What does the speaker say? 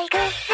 いぐ